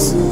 see.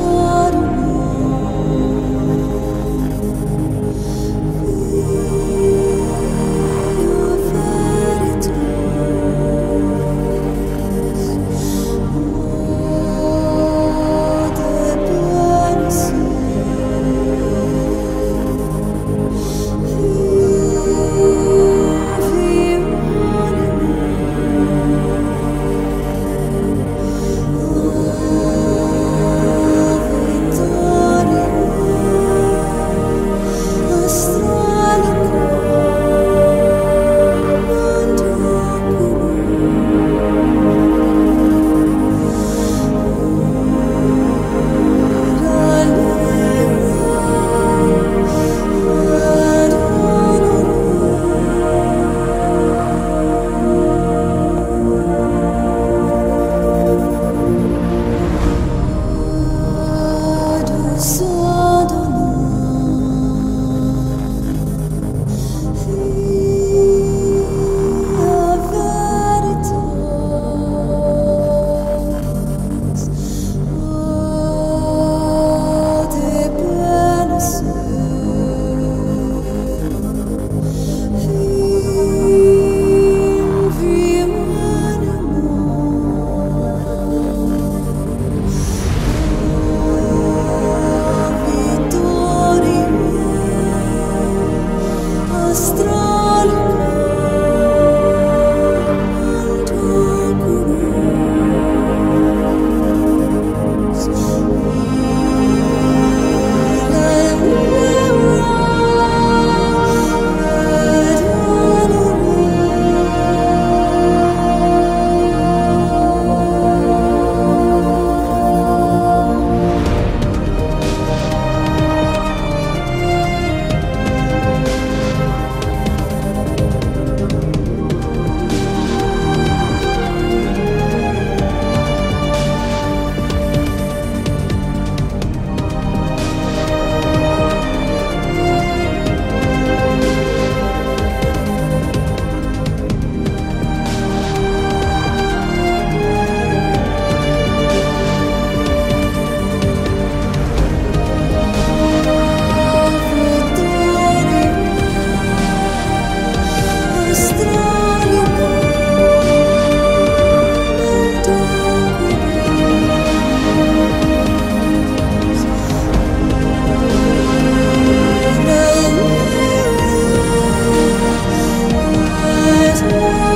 Oh. you.